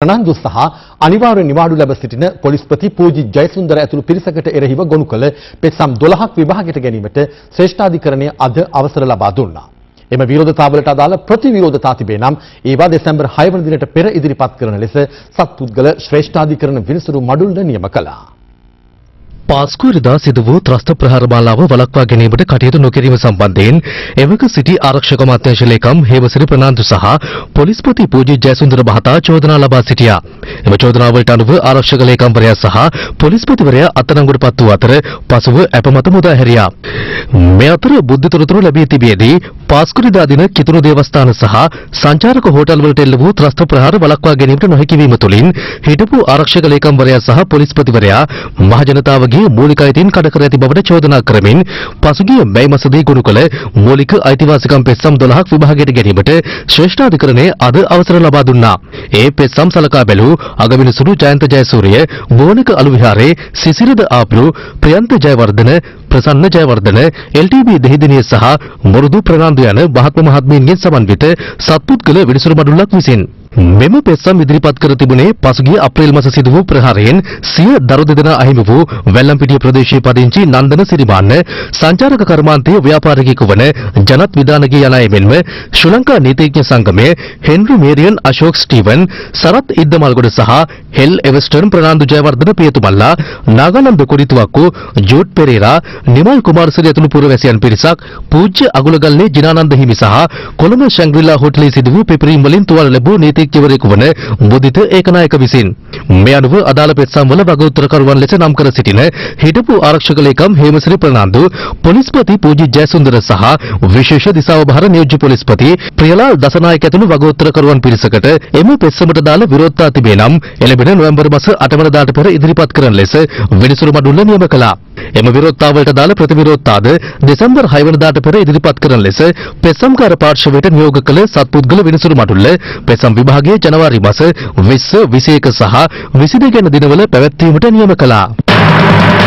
ප්‍රනන්දු සහ අනිවාර්ය නිවාඩු ලැබ සිටින පොලිස්පති පූජි ජයසුන්දර ඇතුළු පිරිසකට එරෙහිව ගොනු කළ පෙත්සම් 12ක් විභාගයට ගැනීමට ශ්‍රේෂ්ඨාධිකරණය අද අවසර ලබා දුන්නා. එම විරෝධතාවලට අදාළ ප්‍රතිවිරෝධතා තිබේ නම් ඒවා දෙසැම්බර් 6 වන දිනට පෙර ඉදිරිපත් කරන ලෙස සත්පුද්ගල ශ්‍රේෂ්ඨාධිකරණ විනිසුරු මඩුල්ල නියම කළා. පාස්කුවරදා සිදු වූ ත්‍රස්ත ප්‍රහාර මාලාව වළක්වා ගැනීමට කටයුතු නොකිරීම සම්බන්ධයෙන් එවක සිටි ආරක්ෂක අමාත්‍යාංශ ලේකම් හේමසිරි ප්‍රනාන්දු සහ පොලිස්පති පූජි ජයසුන්දර මහතා චෝදනා ලබා සිටියා. එම චෝදනාවලට අනුව ආරක්ෂක ලේකම්වරයා සහ පොලිස්පතිවරයා අත්අඩංගුවට පත් වූ අතර පසුව අපමත මුදා හැරියා. මේ අතර බුද්ධ තොරතුරු ලැබී තිබියදී පාස්කුවරදා දින කිතුණු දේවස්ථාන සහ සංචාරක හෝටල් වලට එල්ල වූ ත්‍රස්ත ප්‍රහාර වළක්වා ගැනීමට නොහැකි වීම තුළින් හිටපු ආරක්ෂක ලේකම්වරයා සහ පොලිස්පතිවරයා මහජනතාවගේ මූලික අයිතීන් කඩ කර ඇති බවට චෝදනා කරමින් පසුගිය මැයි මාසදී ගොනු කළ මූලික අයිතිවාසිකම් පෙත්සම් 12ක් විභාගයට ගැනීමට ශ්‍රේෂ්ඨාධිකරණය අද අවසර ලබා දුන්නා. ඒ පෙත්සම් සලකා බැලූ අගවිනිසුරු ජයන්ත ජයසූරිය, වෝනක අලු විහාරේ සිසිරද ආප්‍රු, ප්‍රියන්ත ජයවර්ධන, ප්‍රසන්න ජයවර්ධන, එල්.ටී.බී දෙහිදිනිය සහ මුරුදු ප්‍රනාන්දු යන මහත්ම මහත්මීන්ගෙන් සමන්විත සත්පුද්ගල විනිසුරු මඩුල්ලක් විසින් මෙම පෙත්සම් ඉදිරිපත් කර තිබුණේ පසුගිය අප්‍රේල් මාස සිදු වූ ප්‍රහාරයෙන් සිය දරු දෙදෙනා අහිමි වූ වැල්ලම්පිටිය ප්‍රදේශයේ පදිංචි නන්දන සිරිමාන්න සංචාරක කර්මාන්තයේ ව්‍යාපාරිකයෙකු වන ජනත් විදානගේ යන අය මෙන්ම ශ්‍රී ලංකා නීතිඥ සංගමයේ Henry Marian Ashok Stephen Sarath Iddamalgoda සහ හෙල් එවස්ටර්න් ප්‍රනාන්දු ජයවර්ධන පියතුමල්ලා නාගානන්ද කුරිතුවක්කු ජූඩ් පෙරේරා නිමල් කුමාරසිරි ඇතුළු පුරවැසියන් පිරිසක් පූජ්‍ය අගුලගල්ලේ ජිනානන්ද හිමි සහ කොළඹ ශැංග්‍රීලා හෝටලයේ සිදු වූ පිපිරීම් වලින් තුවාල ලැබූ නීතිඥවරයෙකු වන මුදිත ඒකනායක විසින් මේ අනුව අදාළ පෙත්සම් වල වගඋත්තරකරුවන් ලෙස නම් කර සිටින හිටපු ආරක්ෂක ලේකම් හේමසිරි ප්‍රනාන්දු පොලිස්පති පූජි ජයසුන්දර සහ විශේෂ දිසාවබහර නියෝජ්‍ය පොලිස්පති ප්‍රියලාල් දසනායක ඇතුළු වගඋත්තරකරුවන් පිරිසකට එම පෙත්සමට දාළ විරෝධතා තිබේ නම් එළඹෙන නොවැම්බර් මාස 8 වනදාට පෙර ඉදිරිපත් කරන ලෙස විනිසුරු මඩුල්ල නියම කළා. එම විරෝධතාවලට දාළ ප්‍රතිවිරෝධතාද දෙසැම්බර් 6 වනදාට පෙර ඉදිරිපත් කරන ලෙස පෙත්සම්කාර පාර්ශවයට නියෝග කළ සත්පුද්ගල විනිසුරු මඩුල්ල පෙත්සම් විභාගයේ ජනවාරි මාස 20 21 සහ 22 යන දිනවල පැවැත්වීමට නියම කළා.